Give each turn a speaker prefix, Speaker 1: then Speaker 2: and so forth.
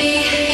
Speaker 1: be